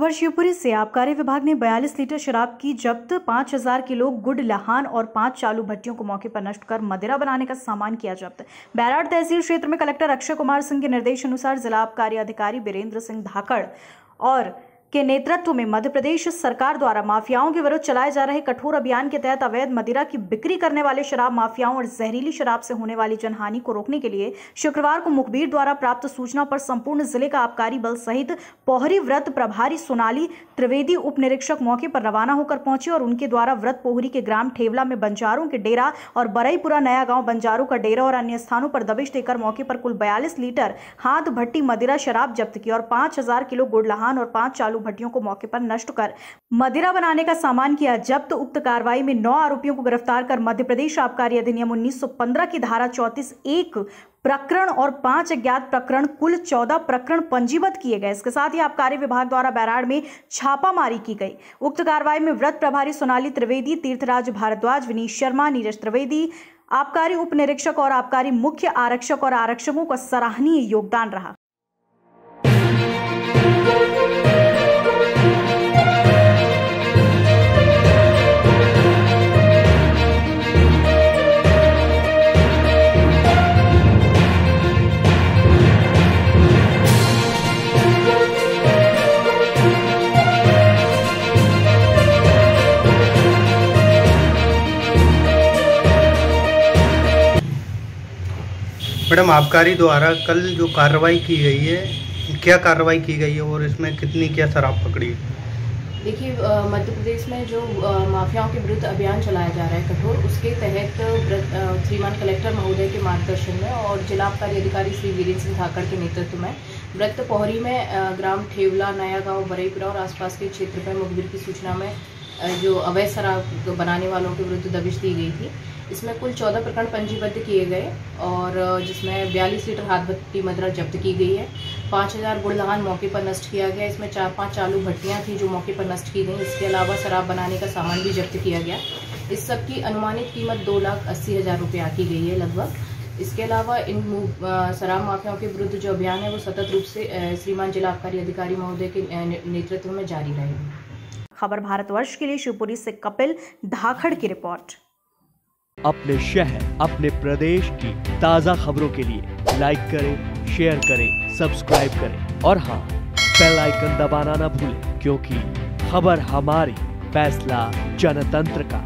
खबर शिवपुरी से, आबकारी विभाग ने 42 लीटर शराब की जब्त 5000 किलो गुड़, लहान और पाँच चालू भट्टियों को मौके पर नष्ट कर मदिरा बनाने का सामान किया जब्त। बैराट तहसील क्षेत्र में कलेक्टर अक्षय कुमार सिंह के निर्देश अनुसार जिला आबकारी अधिकारी बीरेंद्र सिंह धाकड़ और के नेतृत्व में मध्य प्रदेश सरकार द्वारा माफियाओं के विरुद्ध चलाए जा रहे कठोर अभियान के तहत अवैध मदिरा की बिक्री करने वाले शराब माफियाओं और जहरीली शराब से होने वाली जनहानि को रोकने के लिए शुक्रवार को मुखबिर द्वारा प्राप्त सूचना पर संपूर्ण ज़िले का आबकारी बल सहित पोहरी व्रत प्रभारी सोनाली त्रिवेदी उप निरीक्षक मौके पर रवाना होकर पहुँचे और उनके द्वारा व्रत पोहरी के ग्राम ठेवला में बंजारों के डेरा और बरईपुरा नया गाँव बंजारों का डेरा और अन्य स्थानों पर दबिश देकर मौके पर कुल बयालीस लीटर हाथ भट्टी मदिरा शराब जब्त की और पाँच किलो गुड़लहान और पाँच चालू भट्टियों को मौके पर नष्ट कर मदिरा बनाने का सामान किया। जब्त उक्त कार्रवाई में नौ आरोपियों को गिरफ़्तार कर मध्य प्रदेश आबकारी अधिनियम 1915 की धारा चौतीस एक प्रकरण और पाँच अज्ञात प्रकरण, कुल चौदह प्रकरण पंजीबद्ध किए गए। इसके साथ ही आबकारी विभाग द्वारा बैराड़ में छापामारी की गई। उक्त कार्रवाई में व्रत प्रभारी सोनाली त्रिवेदी, तीर्थराज भारद्वाज, विनीश शर्मा, नीरज त्रिवेदी, आबकारी उप निरीक्षक और आबकारी मुख्य आरक्षक और आरक्षकों का सराहनीय योगदान रहा। मैडम, आबकारी द्वारा कल जो कार्रवाई की गई है, क्या कार्रवाई की गई है और इसमें कितनी क्या शराब पकड़ी देखिए मध्य प्रदेश में जो माफियाओं के विरुद्ध अभियान चलाया जा रहा है कठोर, उसके तहत श्रीमान कलेक्टर महोदय के मार्गदर्शन में और जिला आबकारी अधिकारी श्री वीरेंद्र सिंह धाकड़ के नेतृत्व में व्रत पोहरी में ग्राम ठेवला नया गाँव बरेपुरा और आसपास के क्षेत्र में मुखबिर की सूचना में जो अवैध शराब बनाने वालों के विरुद्ध दबिश दी गई थी, इसमें कुल चौदह प्रकरण पंजीबद्ध किए गए और जिसमें बयालीस लीटर हाथ भट्टी मदरा जब्त की गई है। पाँच हज़ार गुड़लहान मौके पर नष्ट किया गया। इसमें चार, पाँच चालू भट्टियाँ थी जो मौके पर नष्ट की गई। इसके अलावा शराब बनाने का सामान भी जब्त किया गया। इस सब की अनुमानित कीमत दो लाख अस्सी हज़ार रुपये आकी गई है लगभग। इसके अलावा इन शराब माफियाओं के विरुद्ध जो अभियान है, वो सतत रूप से श्रीमान जिला आबकारी अधिकारी महोदय के नेतृत्व में जारी रहेगा। खबर भारतवर्ष के लिए। शिवपुरी से कपिल धाखड़ की रिपोर्ट। अपने शहर, अपने प्रदेश की ताज़ा खबरों के लिए लाइक करें शेयर करें सब्सक्राइब करें। और हाँ बेल आइकन दबाना ना भूलें, क्योंकि खबर हमारी फैसला जनतंत्र का।